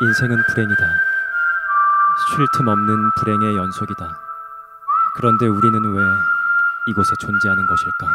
인생은 불행이다. 쉴 틈 없는 불행의 연속이다. 그런데 우리는 왜 이곳에 존재하는 것일까?